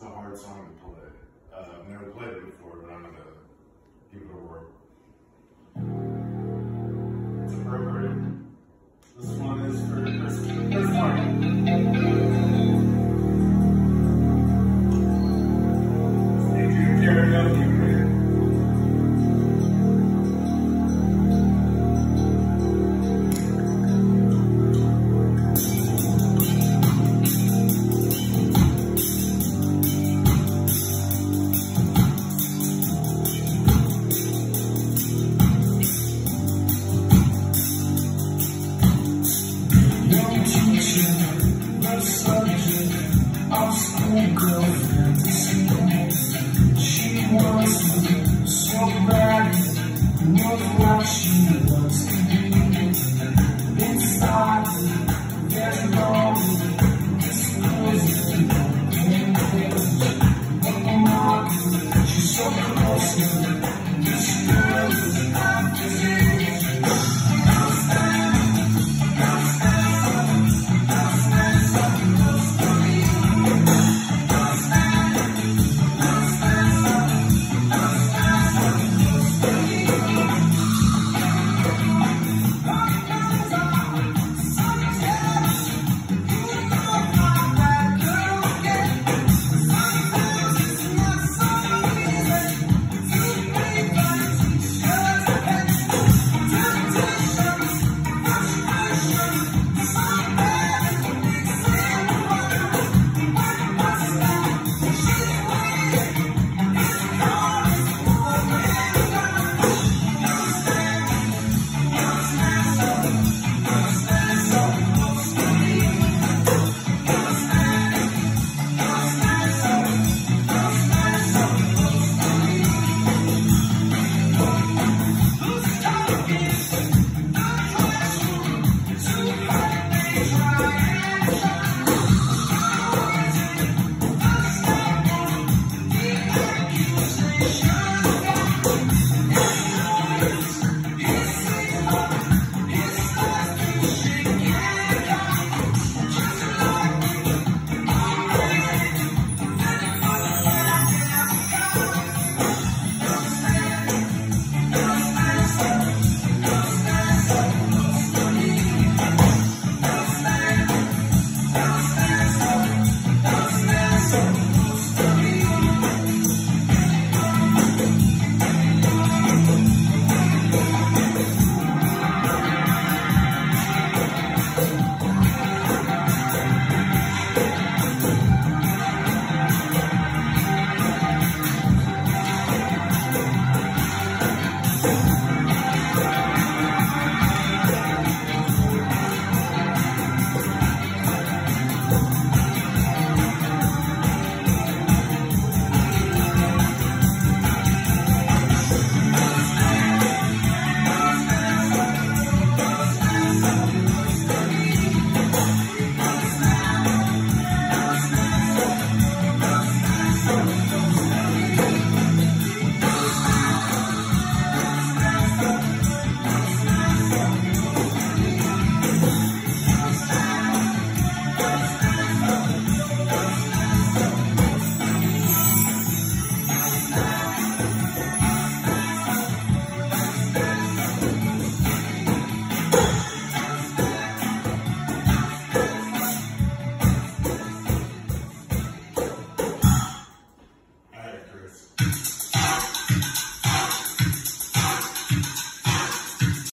It's a hard song to play. Uh, I've never played it before, but I'm gonna give it a whirl. old girlfriend She wants me so bad Not what she Israel.